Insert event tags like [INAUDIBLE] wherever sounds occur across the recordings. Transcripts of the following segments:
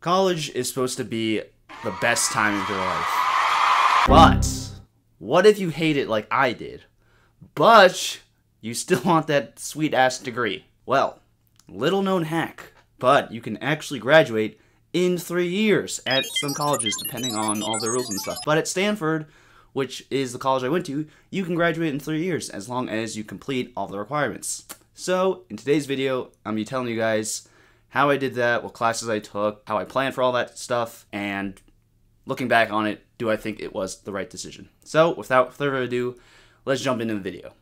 College is supposed to be the best time of your life. But what if you hate it like I did? But you still [LAUGHS] want that sweet ass degree? Well, little known hack, but you can actually graduate in three years at some colleges, depending on all the rules and stuff. But at Stanford, which is the college I went to, you can graduate in three years as long as you complete all the requirements. So, in today's video, I'm gonna be telling you guys how I did that, what classes I took, how I planned for all that stuff, and looking back on it, do I think it was the right decision? So, without further ado, let's jump into the video.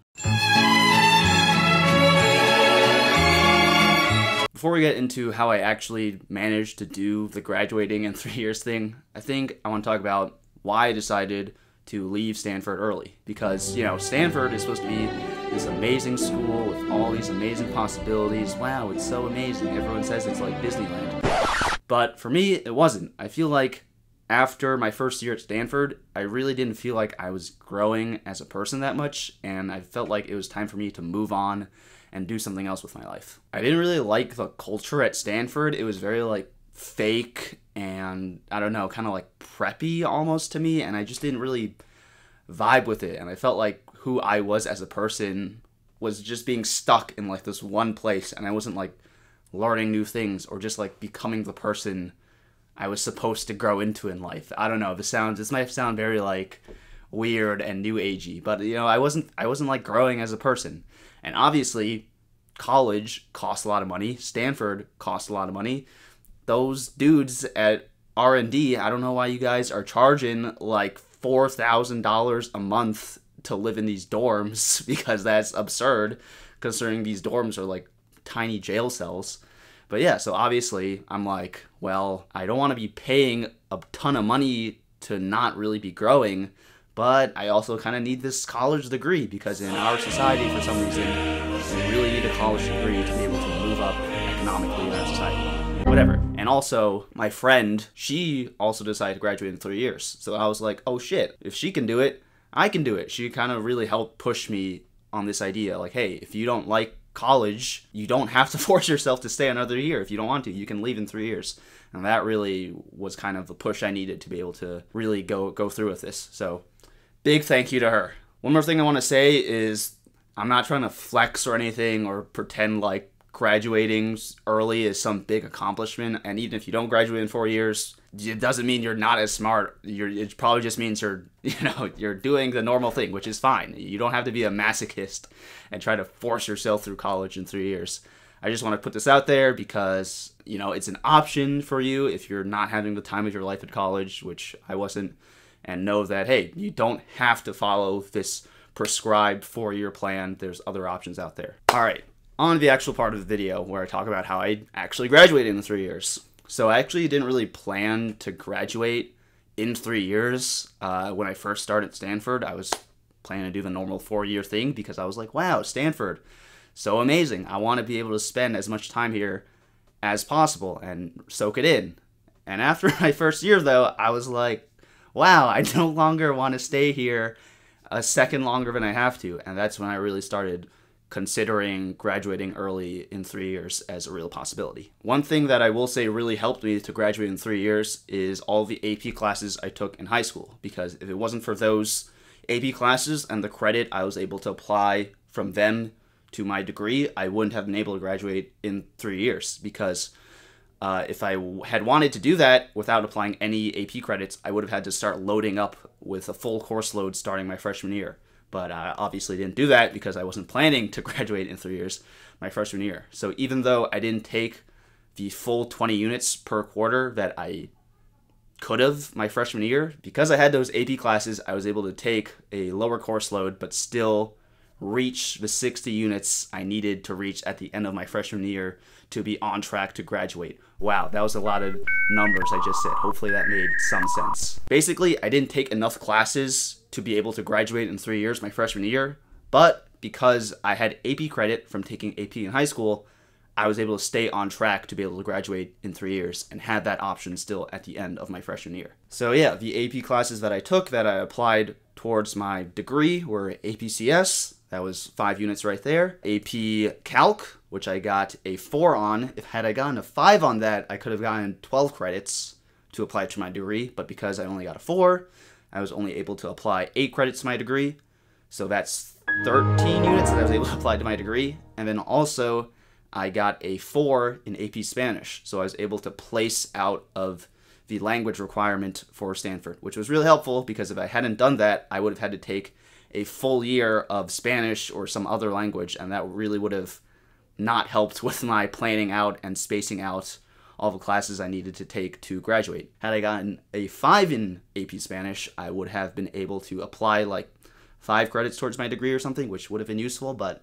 Before we get into how I actually managed to do the graduating in [LAUGHS] three years thing, I think I want to talk about why I decided to leave Stanford early. Because, you know, Stanford is supposed to be this amazing school with all these amazing possibilities. Wow, it's so amazing. Everyone says it's like Disneyland. But for me, it wasn't. I feel like after my first year at Stanford, I really didn't feel like I was growing as a person that much, and I felt like it was time for me to move on and do something else with my life. I didn't really like the culture at Stanford. It was very like fake and I don't know, kind of like preppy almost to me, and I just didn't really vibe with it. And I felt like who I was as a person was just being stuck in like this one place, and I wasn't like learning new things or just like becoming the person I was supposed to grow into in life. I don't know. This sounds this might sound very like weird and new agey, but you know, I wasn't I wasn't like growing as a person. And obviously, college costs a lot of money. Stanford costs a lot of money. Those dudes at R&D, I don't know why you guys are charging like $4,000 a month to live in these dorms [LAUGHS] because that's absurd considering these dorms are like tiny jail cells. But yeah, so obviously I'm like, well, I don't want to be paying a ton of money to not really be growing, but I also kind of need this college degree because in our society, for some reason, you really need a college degree to be able to move up economically in our society. Whatever. And also, my friend, she also decided to graduate in three years. So I was like, oh shit, if she can do it, I can do it. She kind of really helped push me on this idea like, hey, if you don't like college, you don't have to [LAUGHS] force yourself to stay another year if you don't want to. You can leave in three years. And that really was kind of the push I needed to be able to really go go through with this. So big thank you to her. One more thing I want to say is I'm not trying to flex or anything or pretend like graduating early is some big accomplishment. And even if you don't graduate in four years, it doesn't mean you're not as smart. You're, it probably just means you're, [LAUGHS] you know, you're doing the normal thing, which is fine. You don't have to be a masochist and try to force yourself through college in three years. I just want to put this out there because, you know, it's an option for you if you're not having the time of your life at college, which I wasn't, and know that, hey, you don't have to follow this prescribed four year plan. There's other options out there. All right, on to the actual part of the video where I talk about how I actually graduated in three years. So I actually didn't really plan to graduate in three years. Uh, when I first started Stanford, I was planning to do the normal four year thing because I was like, wow, Stanford, so amazing. I want to be able to spend as much time here as possible and soak it in. And after [LAUGHS] my first year, though, I was like, wow, I no longer want to stay here a second longer than I have to. And that's when I really started considering graduating early in three years as a real possibility. One thing that I will say really helped me to graduate in three years is all the AP classes I took in high school. Because if it wasn't for those AP classes and the credit I was able to apply from them to my degree, I wouldn't have been able to graduate in three years. Because uh, if I had wanted to do that without applying any AP credits, I would have had to start loading up with a full course load starting my freshman year but I obviously didn't do that because I wasn't planning to [LAUGHS] graduate in three years my freshman year. So even though I didn't take the full 20 units per quarter that I could have my freshman year, because I had those AP classes, I was able to take a lower course load but still reach the 60 units I needed to reach at the end of my freshman year to be on track to graduate. Wow, that was a lot of numbers I just said. Hopefully that made some sense. Basically, I didn't take enough classes to be able to graduate in three years my freshman year, but because I had AP credit from taking AP in high school, I was able to stay on track to be able to graduate in three years and had that option still at the end of my freshman year. So, yeah, the AP classes that I took that I applied towards my degree were APCS, that was five units right there, AP Calc, which I got a 4 on. If had I gotten a 5 on that, I could have gotten 12 credits to apply to my degree, but because I only got a 4, I was only able to apply 8 credits to my degree. So that's 13 units that I was able to apply to my degree. And then also, I got a 4 in AP Spanish. So I was able to place out of the language requirement for Stanford, which was really helpful because if I hadn't done that, I would have had to take a full year of Spanish or some other language, and that really would have not helped with my planning out and spacing out all the classes I needed to take to graduate. Had I gotten a 5 in AP Spanish, I would have been able to apply like 5 credits towards my degree or something, which would have been useful, but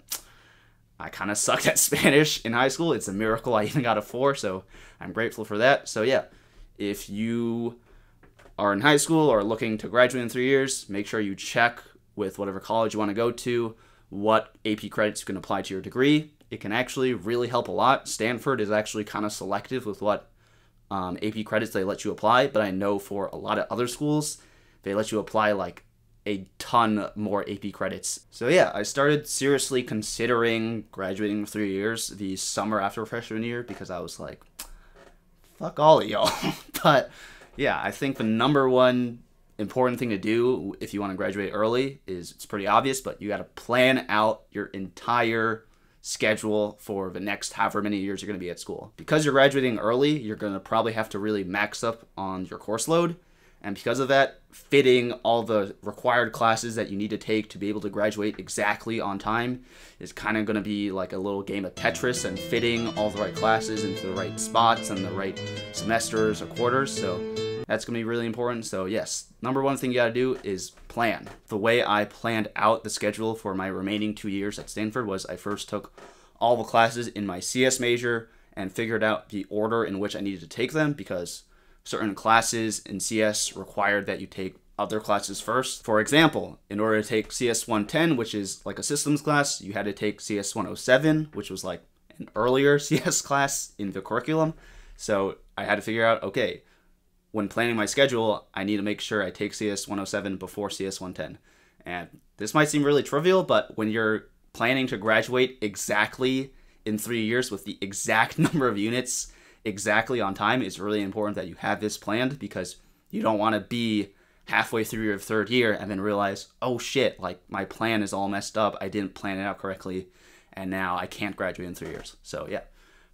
I kind of [LAUGHS] sucked at Spanish in high school. It's a miracle I even got a 4, so I'm grateful for that. So yeah, if you are in high school or looking to graduate in 3 years, make sure you check with whatever college you want to go to what AP credits you can apply to your degree it can actually really help a lot. Stanford is actually kind of selective with what um, AP credits they let you apply, but I know for a lot of other schools, they let you apply like a ton more AP credits. So yeah, I started seriously considering graduating in three years the summer after freshman year because I was like, fuck all of y'all. [LAUGHS] but yeah, I think the number one important thing to do if you want to graduate early is it's pretty obvious, but you got to plan out your entire schedule for the next however many years you're going to be at school. Because you're graduating early, you're going to probably have to really max up on your course load. And because of that, fitting all the required classes that you need to take to be able to graduate exactly on time is kind of going to be like a little game of Tetris and fitting all the right classes into the right spots and the right semesters or quarters. So that's going to be really important. So, yes, number one thing you got to do is plan. The way I planned out the schedule for my remaining two years at Stanford was I first took all the classes in my CS major and figured out the order in which I needed to take them because certain classes in CS required that you take other classes first. For example, in order to take CS 110, which is like a systems class, you had to take CS 107, which was like an earlier [LAUGHS] CS class in the curriculum. So I had to figure out, okay, when planning my schedule, I need to make sure I take CS 107 before CS 110. And this might seem really trivial, but when you're planning to graduate exactly in three years with the exact [LAUGHS] number of units exactly on time, it's really important that you have this planned because you don't want to be halfway through your third year and then realize, oh shit, like my plan is all messed up. I didn't plan it out correctly, and now I can't graduate in three years. So, yeah.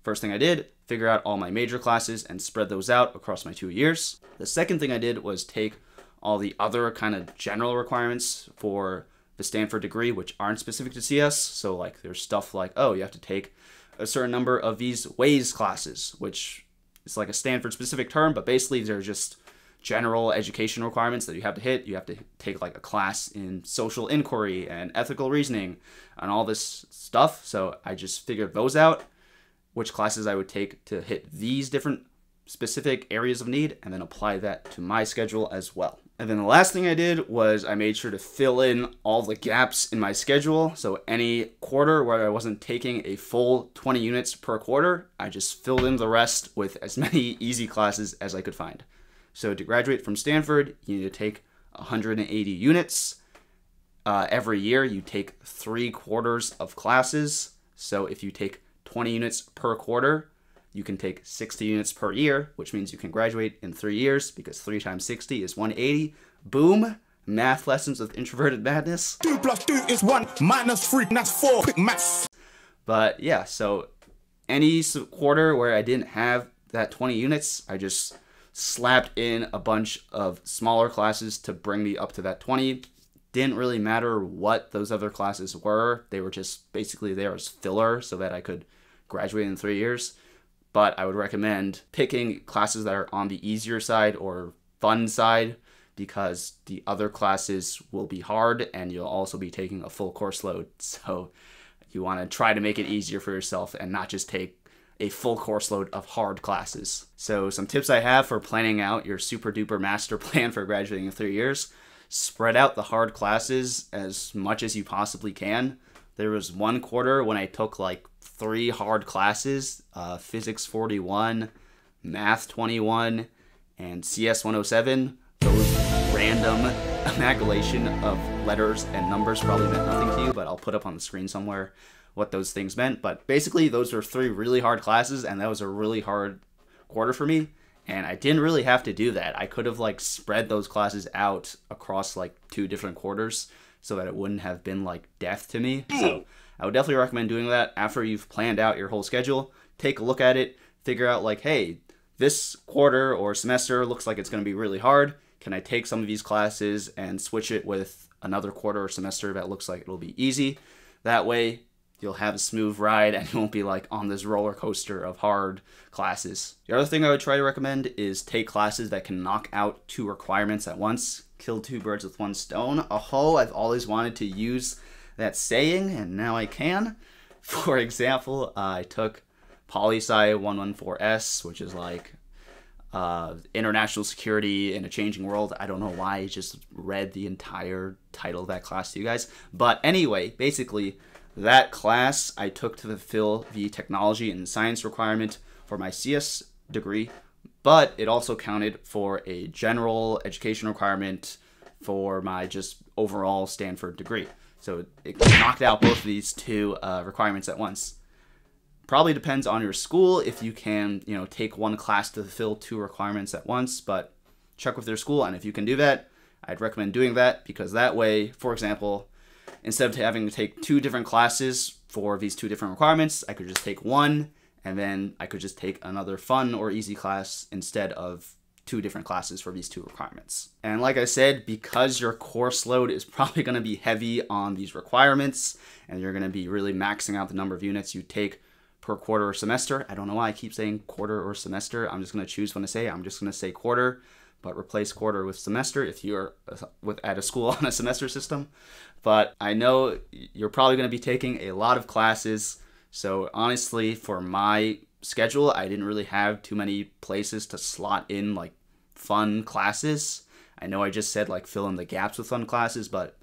First thing I did, figure out all my major classes and spread those out across my two years. The second thing I did was take all the other kind of general requirements for the Stanford degree, which aren't specific to CS. So, like, there's stuff like, oh, you have to take a certain number of these WAYS classes, which is like a Stanford specific term, but basically they're just general education requirements that you have to hit. You have to take like a class in social inquiry and ethical reasoning and all this stuff. So I just figured those out which classes I would take to hit these different specific areas of need and then apply that to my schedule as well. And then the last thing I did was I made sure to fill in all the gaps in my schedule. So any quarter where I wasn't taking a full 20 units per quarter, I just filled in the rest with as [LAUGHS] many easy classes as I could find. So to graduate from Stanford, you need to take 180 units. Uh, every year, you take three quarters of classes. So if you take 20 units per quarter. You can take 60 units per year, which means you can graduate in three years because 3 times 60 is 180. Boom! Math lessons with introverted madness. 2 plus 2 is 1, minus 3, that's 4. Quick maths. But yeah, so any quarter where I didn't have that 20 units, I just slapped in a bunch of smaller classes to bring me up to that 20 didn't really matter what those other classes were. They were just basically there as filler so that I could graduate in three years. But I would recommend picking classes that are on the easier side or fun side because the other classes will be hard and you'll also be taking a full course load. [LAUGHS] So you want to try to make it easier for yourself and not just take a full course load of hard classes. So, some tips I have for planning out your super duper master [LAUGHS] plan for graduating in three years spread out the hard classes as much as you possibly can. There was one quarter when I took like three hard classes uh, Physics 41, Math 21, and CS 107. Those random [LAUGHS] amalgamation of letters and numbers probably meant nothing to you, but I'll put up on the screen somewhere. what those things meant. But basically, those were three really hard classes, and that was a really hard quarter for me. And I didn't really have to do that. I could have like spread those classes out across like two different quarters so that it wouldn't have been like death to me. So I would definitely recommend doing that after you've planned out your whole schedule. Take a look at it, figure out like, hey, this quarter or semester looks like it's going to be really hard. Can I take some of these classes and switch it with another quarter or semester that looks like it'll be easy? That way, you'll have a smooth ride and [LAUGHS] you won't be like on this roller coaster of hard classes. The other thing I would try to recommend is take classes that can knock out two requirements at once. Kill two birds with one stone. Oh, I've always wanted to use that saying and now I can. [LAUGHS] For example, I took Poli Sci 114S, which is like uh, international security in a changing world. I don't know why I just read the entire title of that class to you guys. But anyway, basically, that class I took to fulfill the technology and science requirement for my CS degree, but it also counted for a general education requirement for my just overall Stanford degree. So it knocked out both of these two uh, requirements at once. Probably depends on your school if you can, you know, take one class to fulfill two requirements at once, but check with their school and if you can do that, I'd recommend doing that because that way, for example, instead of having to take two different classes for these two different requirements, I could just take one and then I could just take another fun or easy class instead of two different classes for these two requirements. And like I said, because your course load is probably going to be heavy on these requirements and you're going to be really maxing out the number of units you take per quarter or semester. I don't know why I keep saying quarter or semester. I'm just going to choose when to say. I'm just going to say quarter, but replace quarter with semester if you're with at a school [LAUGHS] on a semester system. But I know you're probably going to be taking a lot of classes. So honestly, for my schedule, I didn't really have too many places to slot in like fun classes. I know I just said like fill in the gaps with fun classes, but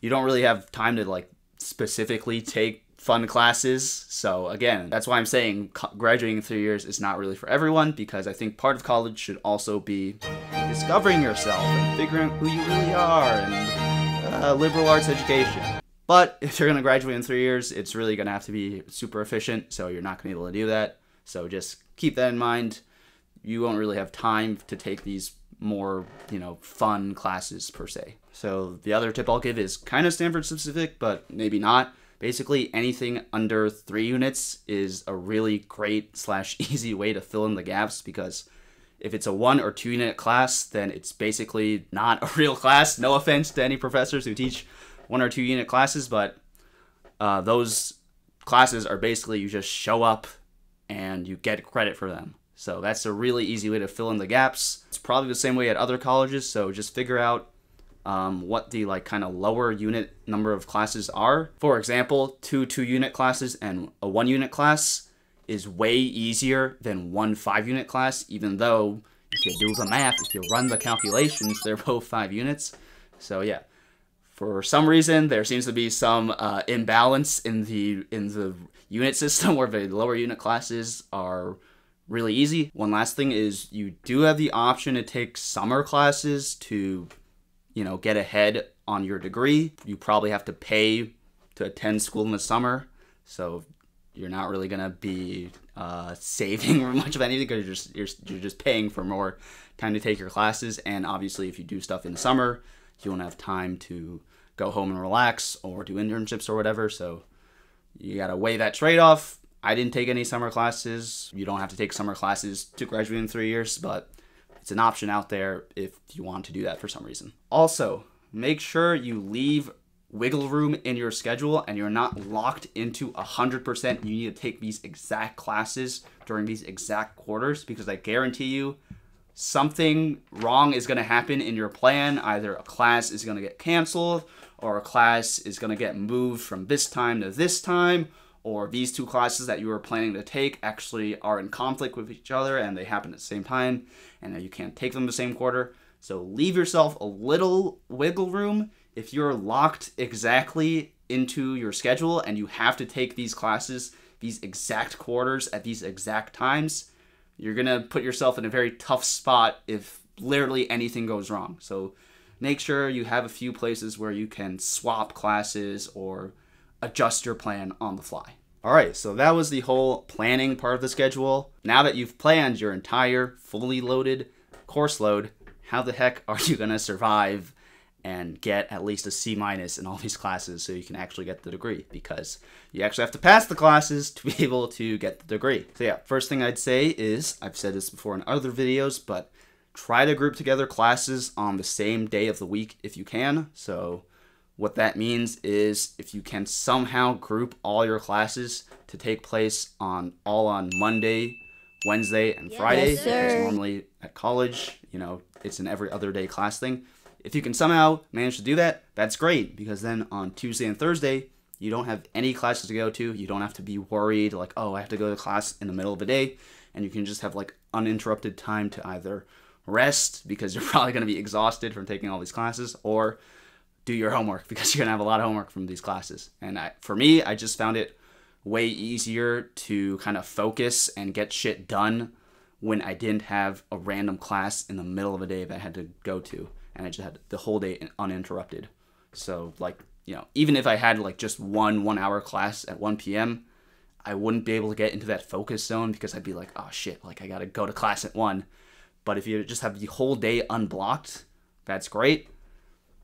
you don't really have time to like specifically take fun classes. So again, that's why I'm saying graduating in three years is not really for everyone because I think part of college should also be discovering yourself and figuring out who you really are and uh, liberal arts education. But if you're gonna graduate in three years, it's really gonna have to be super efficient. So you're not gonna be able to do that. So just keep that in mind. You won't really have time to take these more, you know, fun classes per se. So the other tip I'll give is kind of Stanford specific, but maybe not basically anything under three units is a really great slash [LAUGHS] easy way to fill in the gaps because if it's a one or two unit class then it's basically not a [LAUGHS] real class no offense to any professors who teach one or two unit classes but uh, those classes are basically you just show up and you get credit for them so that's a really easy way to fill in the gaps it's probably the same way at other colleges so just figure out um, what the like kind of lower unit number of classes are. For example, two two unit classes and a one unit class is way easier than one five unit class, even though if you do the math, if you run the calculations, they're [LAUGHS] both five units. So yeah, for some reason there seems to be some uh, imbalance in the in the unit system [LAUGHS] where the lower unit classes are really easy. One last thing is you do have the option to take summer classes to you know, get ahead on your degree. You probably have to pay to attend school in the summer, so you're not really gonna be uh, [LAUGHS] saving [LAUGHS] much of anything because you're just you're, you're just paying for more time to take your classes. And obviously, if you do stuff in the summer, you won't have time to go home and relax or do internships or whatever. So you gotta weigh that trade off. I didn't take any summer classes. You don't have to take summer classes to graduate in three years, but it's an option out there if you want to do that for some reason. Also, make sure you leave wiggle room in your schedule and you're not locked into 100% you need to take these exact classes during these exact quarters because I guarantee you something wrong is going to happen in your plan. Either a class is going to get canceled or a class is going to get moved from this time to this time or these two classes that you were planning to take actually are in conflict with each other and they happen at the same time and you can't take them the same quarter. So leave yourself a little wiggle room if you're locked exactly into your schedule and you have to take these classes these exact quarters at these exact times, you're going to put yourself in a very tough spot if literally anything goes wrong. So make sure you have a few places where you can swap classes or adjust your plan on the fly. All right, so that was the whole planning part of the schedule. Now that you've planned your entire fully loaded course load, how the heck are you going to survive and get at least a C minus in all these classes so you can actually get the degree because you actually have to pass the classes to be [LAUGHS] able to get the degree. So yeah, first thing I'd say is I've said this before in other videos, but try to group together classes on the same day of the week if you can. So what that means is if you can somehow group all your classes to take place on all on Monday, Wednesday, and Friday, Yes, because normally at college, you know, it's an every other day class thing. If you can somehow manage to do that, that's great because then on Tuesday and Thursday, you don't have any classes to go to. You don't have to be worried like, oh, I have to go to class in the middle of the day, and you can just have like uninterrupted time to either rest because [LAUGHS] you're probably going to be exhausted from taking all these classes or do your homework [LAUGHS] because you're going to have a lot of homework from these classes. And I, for me, I just found it way easier to kind of focus and get shit done when I didn't have a random class in the middle of a day that I had to go to, and I just had the whole day uninterrupted. So like you know, even if I had like just one one hour class at 1 p.m., I wouldn't be able to get into that focus zone because I'd be like, oh shit, like I gotta go to class at one. But if you just have the whole day unblocked, that's great.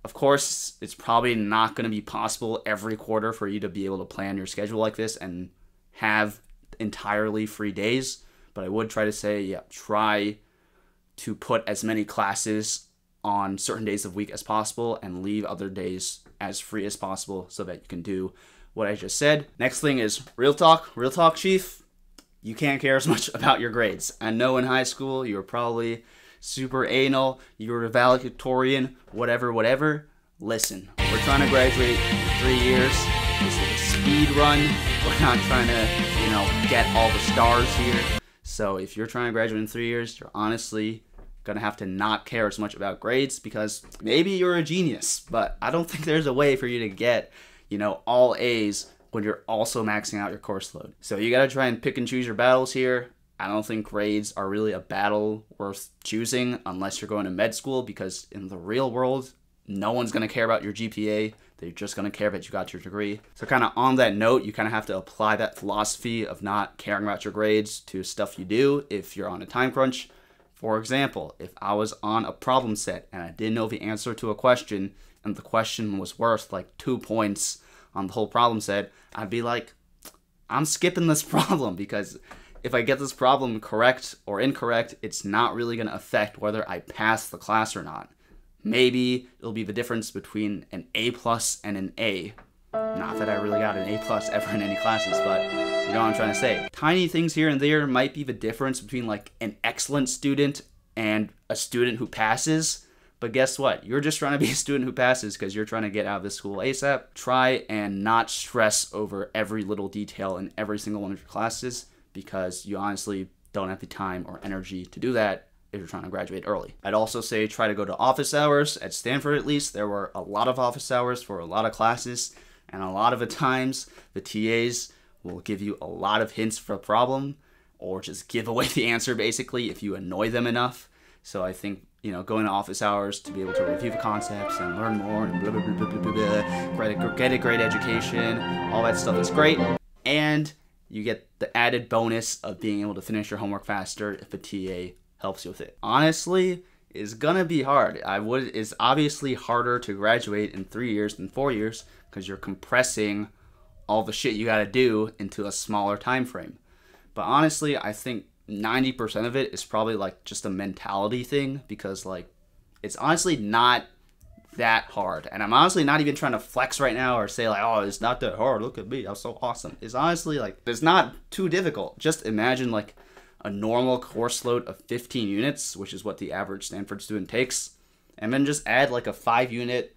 Of course, it's probably not going to be possible every quarter for you to be able to plan your schedule like this and have entirely free days. But I would try to say, yeah, try to put as many classes on certain days of week as possible and leave other days as free as possible so that you can do what I just said. Next thing is real talk. Real talk, chief. You can't care as much [LAUGHS] about your grades. I know in high school you were probably super anal, you were a valedictorian, whatever, whatever. Listen, we're trying to graduate in three years. This is a speed run. [LAUGHS] We're not trying to, you know, get all the stars here. So if you're trying to graduate in three years, you're honestly gonna have to not care as much about grades because maybe you're a genius, but I don't [LAUGHS] think there's a way for you to get, you know, all A's when you're also maxing out your course load. So you gotta try and pick and choose your battles here. I don't think grades are really a battle worth choosing unless you're going to med school because in the real world, no one's gonna care about your GPA. They're just gonna care that you got your degree. So kind of on that note, you kind of have to apply that philosophy of not caring about your grades to stuff you do if you're on a time crunch. For example, if I was on a problem set and I didn't know the answer to a question and the question was worth like two points on the whole problem set, I'd be like, I'm skipping this [LAUGHS] problem because if I get this problem correct or incorrect, it's not really going to affect whether I pass the class or not. Maybe it'll be the difference between an A plus and an A. Not that I really got an A plus ever in any classes, but you know what I'm trying to say. Tiny things here and there might be the difference between like an excellent student and a student who passes. But guess what? You're just trying to be a student who passes because you're trying to get out of this school ASAP. Try and not stress over every little detail in every single one of your classes because you honestly don't have the time or energy to do that if you're trying to graduate early. I'd also say try to go to office hours. At Stanford, at least, there were a lot of office hours for a lot of classes, and a lot of the times the TAs will give you a lot of hints for a problem or just give away [LAUGHS] the answer basically if you annoy them enough. So I think you know going to office hours to be able to review the concepts and learn more and blah blah blah blah blah blah, get, a, get a great education, all that stuff is great, and you get the added bonus of being able to finish your homework faster if a TA helps you with it. Honestly, is gonna be hard. I would it's obviously harder to graduate in three years than four years because you're compressing all the shit you gotta do into a smaller time frame. But honestly, I think 90% of it is probably like just a mentality thing because like it's honestly not that hard. And I'm honestly not even trying to flex right now or say like, oh, it's not that hard. Look at me, I'm so awesome. It's honestly like it's not too difficult. Just imagine like a normal course load of 15 units, which is what the average Stanford student takes, and then just add like a five unit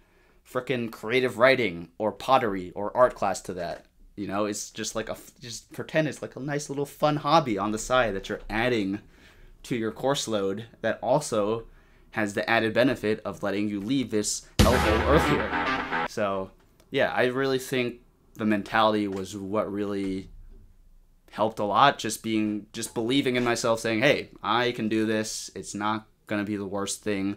freaking creative writing or pottery or art class to that. You know, it's just like a just pretend it's like a nice little fun hobby on the side that you're adding to your course load that also has the added benefit of letting you leave this hellhole earlier. So, yeah, I really think the mentality was what really helped a lot. Just being, just believing in myself, saying, "Hey, I can do this. It's not gonna be the worst thing."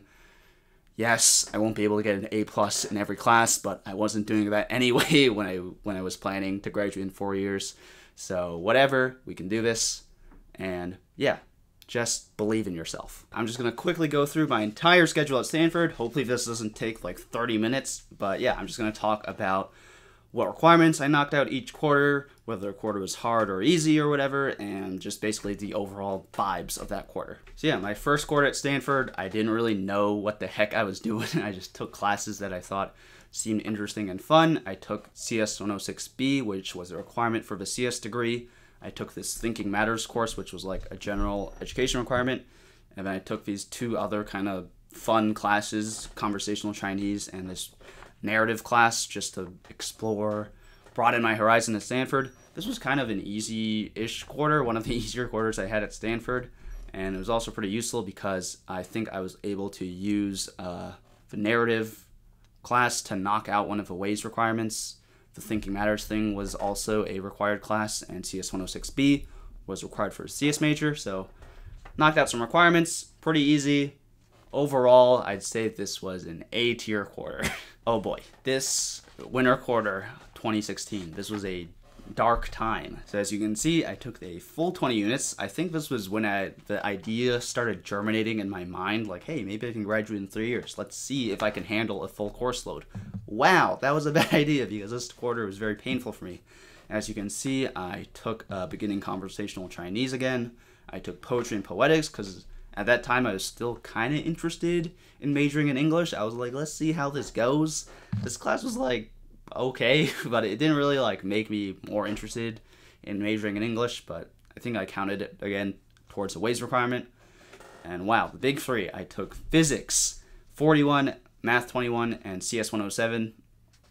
yes, I won't be able to get an A plus in every class, but I wasn't doing that [LAUGHS] anyway when I when I was planning to graduate in four years. So whatever, we can do this, and yeah, just believe in yourself. I'm just gonna quickly go through my entire schedule at Stanford. Hopefully this doesn't take like 30 minutes, but yeah, I'm just gonna talk about what requirements I knocked out each quarter, whether the quarter was hard or easy or whatever, and just basically the overall vibes of that quarter. So yeah, my first quarter at Stanford, I didn't really know what the heck I was [LAUGHS] doing. I just took classes that I thought seemed interesting and fun. I took CS 106B, which was a requirement for the CS degree. I took this Thinking Matters course, which was like a general education requirement. And then I took these two other kind of fun classes, conversational Chinese and this narrative class just to explore, broaden my horizon at Stanford. This was kind of an easy ish quarter, one of the [LAUGHS] easier quarters I had at Stanford. And it was also pretty useful because I think I was able to use uh, the narrative class to knock out one of the Ways requirements. The Thinking Matters thing was also a required class, and CS 106B was required for a CS major. So, knocked out some requirements, pretty easy. Overall, I'd say this was an A tier quarter. [LAUGHS] oh boy, this winter quarter 2016, this was a dark time. So as you can see, I took a full 20 units. I think this was when I, the idea started germinating in my mind, like, hey, maybe I can graduate in three years. Let's see if I can handle a full course load. Wow, [LAUGHS] that was a bad idea because this quarter was very painful for me. As you can see, I took uh, beginning conversational Chinese again. I took poetry and poetics because at that time I was still kind of interested in majoring in English. I was like, let's see how this goes. This class was like okay, [LAUGHS] but it didn't really like make me more interested in majoring in English. But I think I counted it again towards the Ways requirement. And wow, the big three I took physics 41, math 21, and CS 107.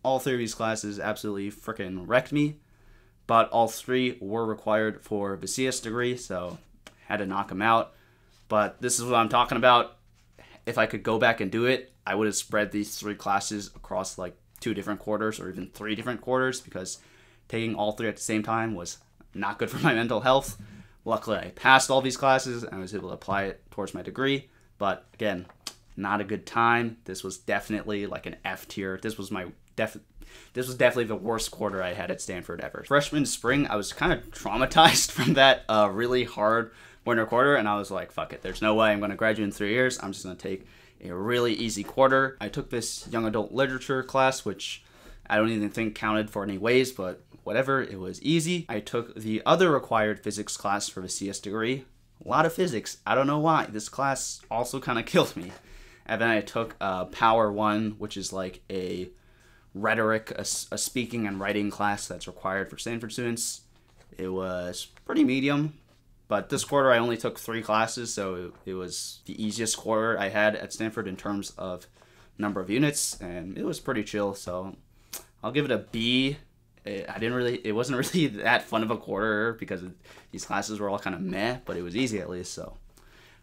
All three of these classes absolutely freaking wrecked me, but all three were required for the CS degree, so had to knock them out. But this is what I'm talking about. If I could go back and do it, I would have spread these three classes across like two different quarters or even three different quarters because taking all three at the same time was not good [LAUGHS] for my mental health. Luckily, I passed all these classes and I was able to apply it towards my degree. But again, not a good time. This was definitely like an F tier. This was my def. This was definitely the worst quarter I had at Stanford ever. Freshman spring, I was kind of traumatized [LAUGHS] from that uh, really hard winter quarter, and I was like, "Fuck it. There's no way I'm going to graduate in three years. I'm just going to take a really easy quarter. I took this young adult literature class, which I don't even think counted for any Ways, but whatever, it was easy. I took the other required physics class for the CS degree. A lot of physics. I don't know why. This class also kind of [LAUGHS] killed me. And then I took uh, PWR 1, which is like a rhetoric, a, a speaking and writing class that's required for Stanford students. It was pretty medium, but this quarter, I only took three classes, so it, was the easiest quarter I had at Stanford in terms of number of units, and it was pretty chill. So I'll give it a B. I didn't really, it wasn't [LAUGHS] really that fun of a quarter because these classes were all kind of meh, but it was easy at least. So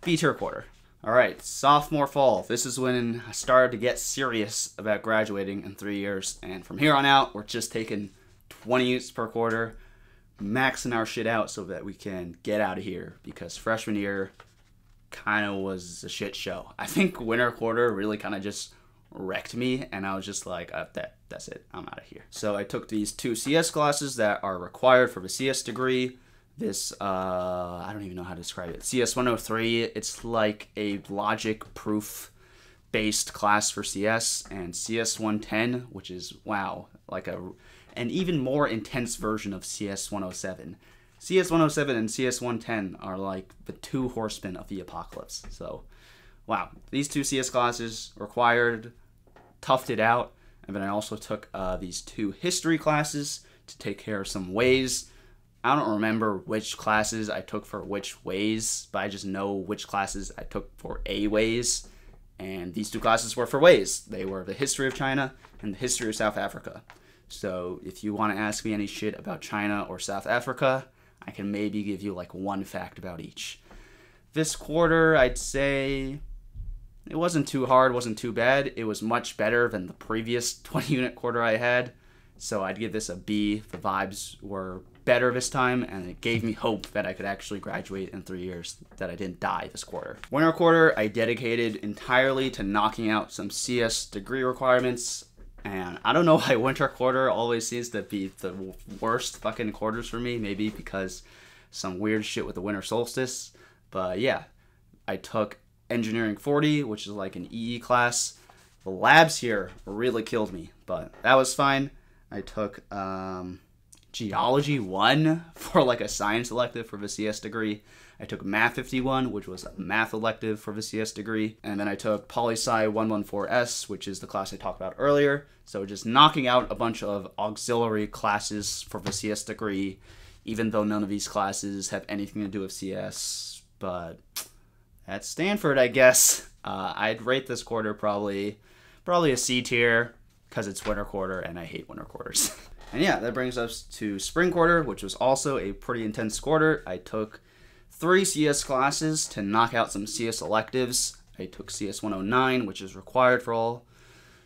B tier quarter. All right, sophomore fall. This is when I started to get serious about graduating in three years, and from here on out, we're just taking 20 units per quarter maxing our shit out so that we can get out of here because freshman year kind of was a shit show. I think winter quarter really kind of just wrecked me and I was just like uh, that that's it. I'm out of here. So I took these two CS classes that are required for the CS degree. This uh I don't even know how to describe it. CS 103, it's like a logic proof based class for CS and CS 110, which is wow, like a an even more intense version of CS 107. CS 107 and CS 110 are like the two horsemen of the apocalypse. So, wow, these two CS classes required, toughed it out, and then I also took uh, these two history classes to take care of some ways. I don't remember which classes I took for which ways, but I just know which classes I took for A ways. And these two classes were for ways. They were the history of China and the history of South Africa. So if you want to ask me any shit about China or South Africa, I can maybe give you like one fact about each. This quarter, I'd say it wasn't too hard, wasn't too bad. It was much better than the previous [LAUGHS] 20 unit quarter I had. So I'd give this a B. The vibes were better this time, and it gave me hope that I could actually graduate in three years, that I didn't die this quarter. Winter quarter, I dedicated entirely to knocking out some CS degree requirements, and I don't know [LAUGHS] why winter quarter always seems to be the worst fucking quarters for me. Maybe because some weird shit with the winter solstice. But yeah, I took engineering 40, which is like an EE class. The labs here really killed me, but that was fine. I took um, geology 1 [LAUGHS] for like a science elective for the CS degree. I took Math 51, which was a math elective for the CS degree. And then I took Poli Sci 114S, which is the class I talked about earlier. So just knocking out a bunch of auxiliary classes for the CS degree, even though none of these classes have anything to do with CS. But at Stanford, I guess, uh, I'd rate this quarter probably probably a C tier because it's winter quarter and I hate winter quarters. [LAUGHS] and yeah, that brings us to spring quarter, which was also a pretty intense quarter. I took three CS classes to knock out some CS electives. I took CS 109, which is required for all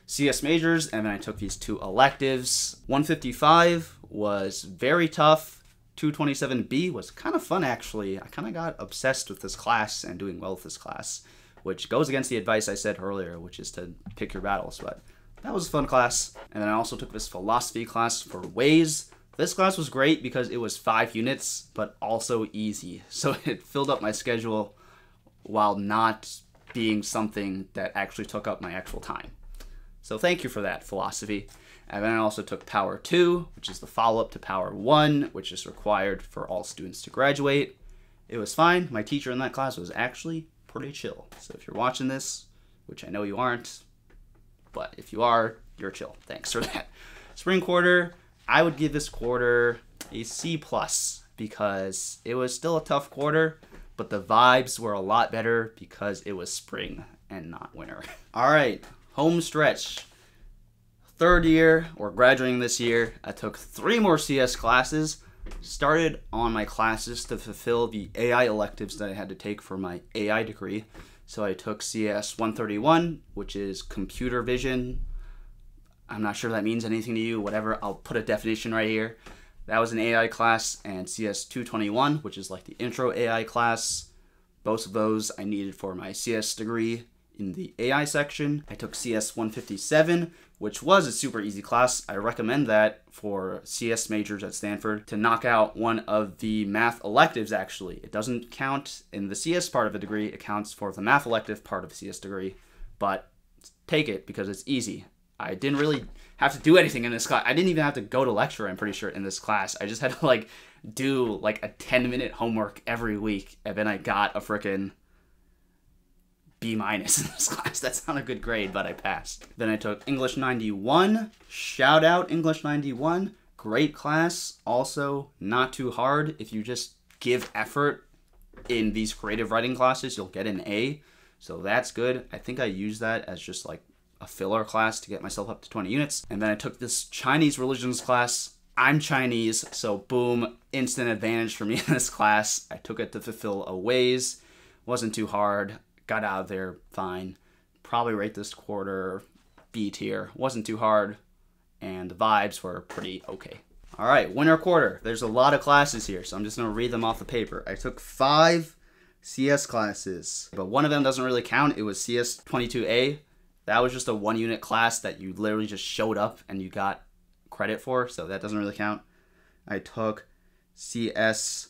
CS majors, and then I took these two electives. 155 was very tough. 227B was kind of fun actually. I kind of got obsessed with this class and doing well with this class, which goes against the advice I said earlier, which is to pick your battles. But that was a fun class. And then I also took this philosophy class for Ways. This class was great because it was five units, but also easy. [LAUGHS] So it filled up my schedule while not being something that actually took up my actual time. So thank you for that, philosophy. And then I also took PWR 2, which is the follow up to PWR 1, which is required for all students to graduate. It was fine. My teacher in that class was actually pretty chill. So if you're watching this, which I know you aren't, but if you are, you're chill. Thanks for [LAUGHS] that. Spring quarter, I would give this quarter a C plus because it was still a tough quarter, but the vibes were a lot better because it was spring and not winter. [LAUGHS] All right, home stretch. Third year, or graduating this year, I took three more CS classes. Started on my classes to fulfill the AI electives that I had to take for my AI degree. So I took CS 131, which is computer vision, I'm not sure that means anything to you, whatever. I'll put a definition right here. That was an AI class, and CS 221, which is like the intro AI class. Both of those I needed for my CS degree in the AI section. I took CS 157, which was a super easy class. I recommend that for CS majors at Stanford to knock out one of the math electives, actually. It doesn't count in the CS part of the degree, it counts for the math elective part of the CS degree, but take it because it's easy. I didn't really have to do anything in this class. I didn't even have to go to lecture, I'm pretty sure, in this class. I just had to like do like a 10 minute homework every week, and then I got a freaking B minus in this [LAUGHS] class. That's not a good grade, but I passed. Then I took English 91. Shout out English 91. Great class. Also, not too hard. If you just give effort in these creative writing classes, you'll get an A. So that's good. I think I use that as just like a filler class to get myself up to 20 units. And then I took this Chinese religions class. I'm Chinese, so boom, instant advantage for me [LAUGHS] in this class. I took it to fulfill a ways. Wasn't too hard. Got out of there fine. Probably rate this quarter B tier. Wasn't too hard. And the vibes were pretty okay. All right, winter quarter. There's a lot of classes here, so I'm just to read them off the paper. I took five CS classes, but one of them doesn't really count. It was CS 22A, that was just a one unit class that you literally just showed up and you got credit for, so that doesn't really count. I took CS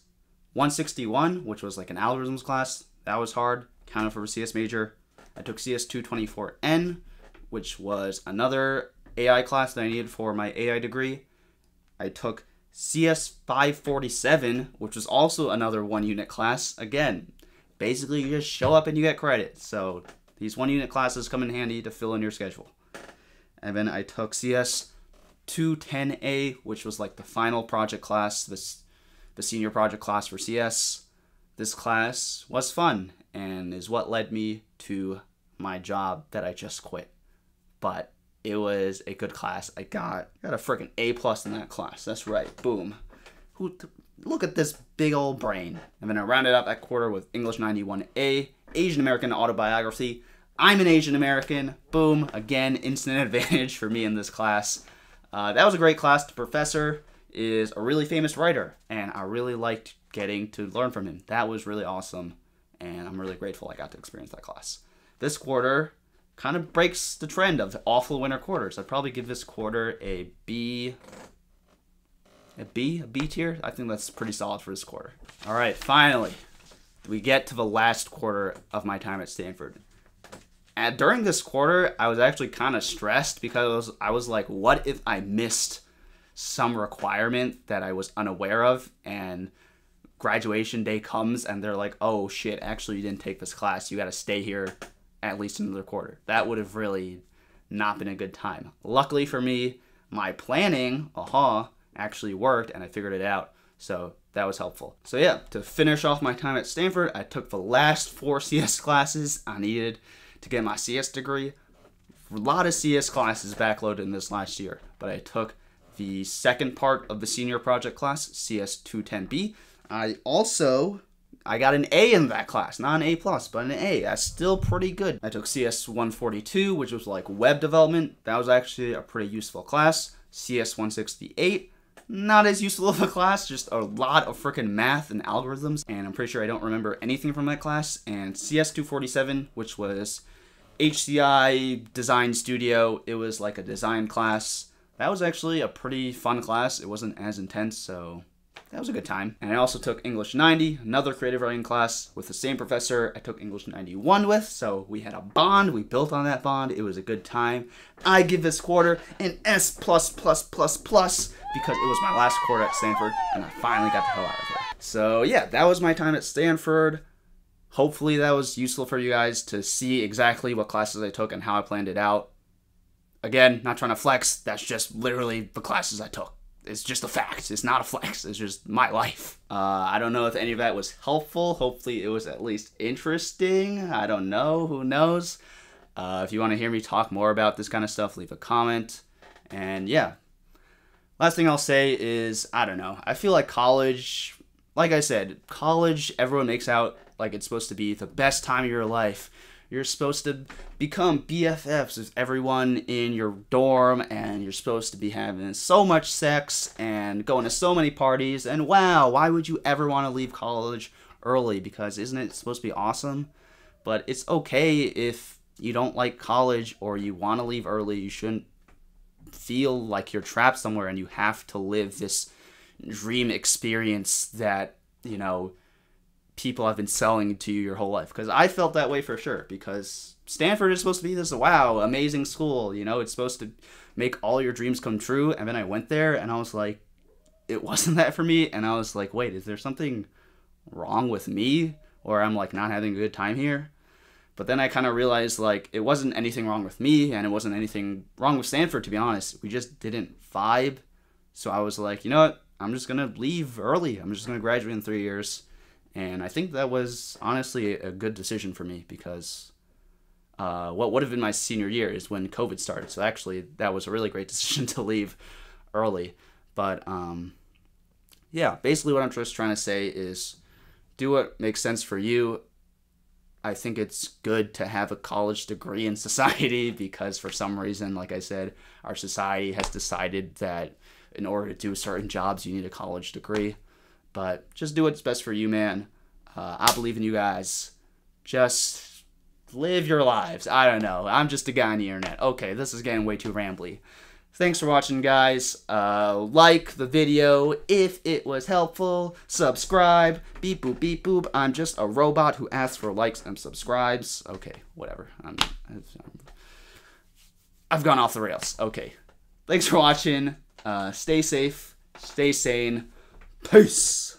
161, which was like an algorithms class. That was hard, counted for a CS major. I took CS 224N, which was another AI class that I needed for my AI degree. I took CS 547, which was also another one unit class. Again, basically you just show up and you get credit. So these one unit classes come in handy to fill in your schedule. And then I took CS 210A, which was like the final project class, the senior project class for CS. This class was fun and is what led me to my job that I just quit. But it was a good class. I got got a freaking A plus in that class. That's right. Boom. Who look at this big old brain. And then I rounded up that quarter with English 91A, Asian American autobiography. I'm an Asian American. Boom. Again, instant [LAUGHS] advantage for me in this class. Uh, that was a great class. The professor is a really famous writer, and I really liked getting to learn from him. That was really awesome, and I'm really grateful I got to experience that class. This quarter kind of breaks the trend of awful winter quarters. I'd probably give this quarter a B. A B, a B tier. I think that's pretty solid for this quarter. All right, finally, we get to the last quarter of my time at Stanford. And during this quarter, I was actually kind of stressed because I was like, what if I missed some requirement that I was unaware of and graduation day comes and they're like, oh shit, actually you didn't take this class. You got to stay here at least another quarter. That would have really not been a good time. Luckily for me, my planning, aha, actually worked and I figured it out. So that was helpful. So yeah, to finish off my time at Stanford, I took the last four [LAUGHS] CS classes I needed to get my CS degree. A lot of CS classes backloaded in this last year, but I took the second part of the senior project class, CS 210B. I also I got an A in that class, not an A plus, but an A. That's still pretty good. I took CS 142, which was like web development. That was actually a pretty useful class. CS 168, not as useful of a class, just a lot of freaking math and algorithms, and I'm pretty sure I don't remember anything from that class. And CS 247, which was HCI Design Studio, it was like a design class. That was actually a pretty fun class. It wasn't as intense, so that was a good time. And I also took English 90, another creative writing class with the same professor I took English 91 with. So we had a bond. We built on that bond. It was a good time. I give this quarter an S plus plus plus plus because it was my last quarter at Stanford and I finally got the hell out of there. So yeah, that was my time at Stanford. Hopefully that was useful for you guys to see exactly what classes I took and how I planned it out. Again, not trying to flex. That's just literally the classes I took it's just a fact. It's not a flex. It's just my life. Uh, I don't know if any of that was helpful. Hopefully, it was at least interesting. I don't know. Who knows? Uh, if you want to hear me talk more about this kind of stuff, leave a comment. And yeah, last thing I'll say is I don't know. I feel like college, like I said, college, everyone makes out like it's supposed to be the best time of your life you're supposed to become BFFs with everyone in your dorm, and you're supposed to be having so much sex and going to so many parties. And wow, why would you ever want to leave college early? Because isn't it supposed to be awesome? But it's okay if you don't like college or you want to leave early. You shouldn't feel like you're trapped somewhere and you have to live this dream experience that, you know, people have been selling to you your whole life. Because I felt that way for sure. Because Stanford is supposed to be this wow, amazing school. You know, it's supposed to make all your dreams come true. And then I went there and I was like, it wasn't [LAUGHS] that for me. And I was like, wait, is there something wrong with me? Or I'm like not having a good time here? But then I kind of realized like it wasn't anything wrong with me and it wasn't anything wrong with Stanford, to be honest. We just didn't vibe. So I was like, you know what? I'm just going to leave early. I'm just going to graduate in three years and I think that was honestly a good decision for me because uh, what would have been my senior year is when COVID started. So actually, that was a really great [LAUGHS] decision to leave early. But um, yeah, basically, what I'm just trying to say is do what makes sense for you. I think it's good to have a college degree in [LAUGHS] society because for some reason, like I said, our society has decided that in order to do certain jobs, you need a college degree. But just do what's best for you, man. Uh, I believe in you guys. Just live your lives. I don't know. I'm just a guy on the internet. Okay, this is getting way too rambly. Thanks for watching, guys. Uh, like the video if it was helpful. Subscribe. Beep boop beep boop. I'm just a robot who asks for likes and subscribes. Okay, whatever. I'm, I've gone off the rails. Okay. Thanks for watching. Uh, stay safe. Stay sane. Peace.